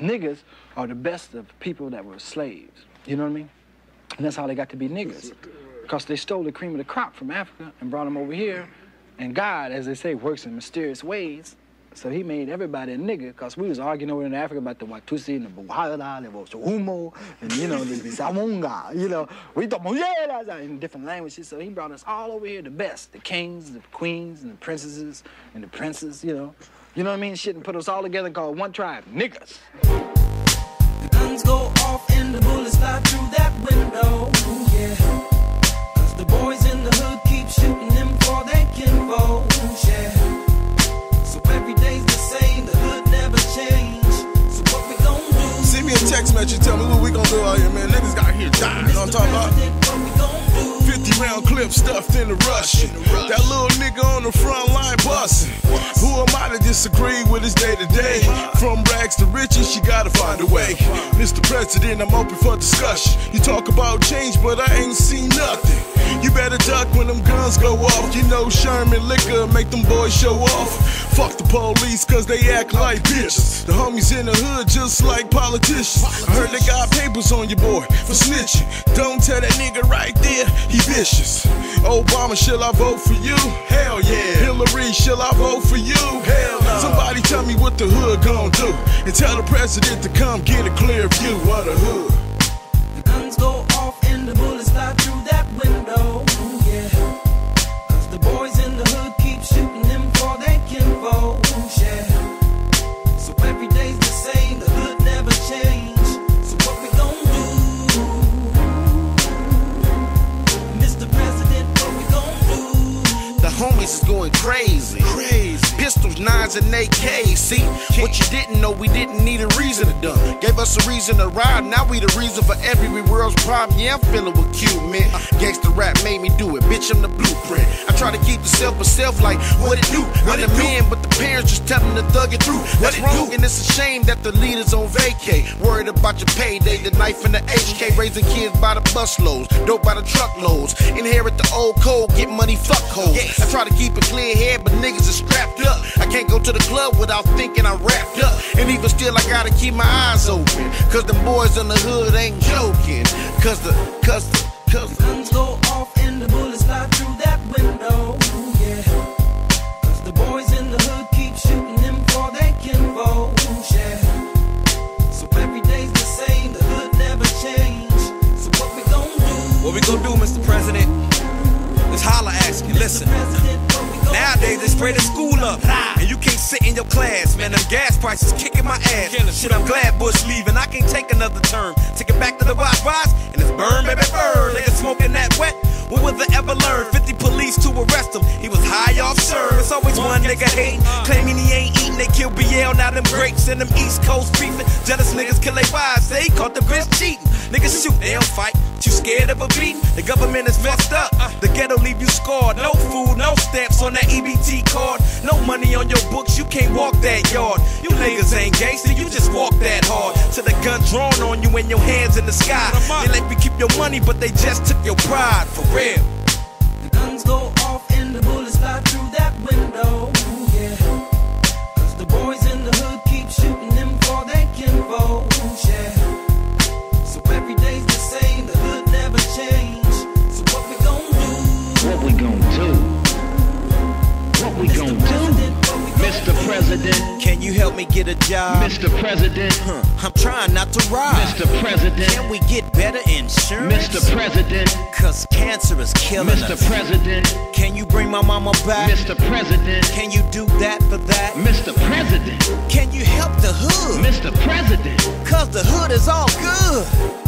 Niggas are the best of people that were slaves. You know what I mean? And that's how they got to be niggas. Because they stole the cream of the crop from Africa and brought them over here. And God, as they say, works in mysterious ways. So he made everybody a nigga because we was arguing over in Africa about the Watusi and the Buhala and the Humo and, you know, the Samunga, you know. We talk in different languages. So he brought us all over here, the best, the kings, the queens, and the princesses, and the princes, you know. You know what I mean? Shit, and put us all together called one tribe, niggas. The guns go off and the bullets fly through that window, yeah. Cause the boys in the hood keep shooting them for their kinfolk, yeah. So every day's the same, the hood never change. So what we gon' do? Send me a text message, tell me what we gon' do out here, man. Niggas got here dying. You know what I'm talking about? What we gon' do? 50 round clip stuffed in the Russian. That little nigga on the front line bustin'. Who am I to disagree with his day to day? From rags to riches, you gotta find a way. Mr. President, I'm open for discussion. You talk about change, but I ain't seen nothing. You better duck when them guns go off. You know Sherman liquor make them boys show off. Fuck the police, cause they act like bitches. The homies in the hood just like politicians. I heard they got papers on your boy for snitching. Don't tell that nigga right there, he vicious. Obama, shall I vote for you? Hell yeah. Hillary, shall I vote for you? Hell no. Somebody tell me what the hood gon' do. And tell the president to come get a clear view of the hood. Homies is going crazy. Crazy. Pistols, nines, and AKs. See, what you didn't know, we didn't need a reason to done. Gave us a reason to ride, now we the reason for every world's problem. Yeah, I'm feeling with Q, man. Gangsta rap made me do it, bitch, I'm the blueprint. I try to keep the self but self like what it do. I'm the man, but the parents just tell them to thug it through. That's wrong, and it's a shame that the leaders on vacay. Worried about your payday, the knife and the HK, raising kids by the busloads, dope by the truckloads. Inherit the old code, get money, fuck hoes. I try to keep a clear head, but niggas are strapped up. I can't go to the club without thinking I'm wrapped up. And even still, I gotta keep my eyes open. Cause the boys in the hood ain't joking. Cause the, cause the, cause the. Guns go off and the bullets fly through that window, yeah. Cause the boys in the hood keep shooting them for their kinfolk, yeah. So every day's the same, the hood never change. So what we gon' do? What we gonna do, Mr. President? Let's holler at you. Listen. President, what we gon' Nowadays, they spray the school up. And you can't sit in your class, man. Them gas prices kicking my ass. Shit, I'm glad Bush leaving. I can't take another term. Take it back to the Wise Wise, and it's burn, baby, burn. Niggas smoking that wet. When will they ever learn? 50 police to arrest him. He was high off serve. It's always one nigga hating, claiming he ain't eating. They kill BL, now them grapes and them East Coast beefing. Jealous niggas kill their wives. Say he caught the bitch cheating. Niggas shoot, they don't fight. Too scared of a beat? The government is messed up. The ghetto leave you scarred. No food, no stamps on that EBT card. No money on your books, you can't walk that yard. You niggas ain't gangster, you just walk that hard. Till the gun drawn on you and your hands in the sky. They let me keep your money, but they just took your pride. For real. Help me get a job? Mr. President, Huh, I'm trying not to rob. Mr. President, Can we get better insurance? Mr. President, Cause cancer is killing Mr. us. President, Can you bring my mama back? Mr. President, Can you do that for that? Mr. President, Can you help the hood? Mr. President. Cause the hood is all good.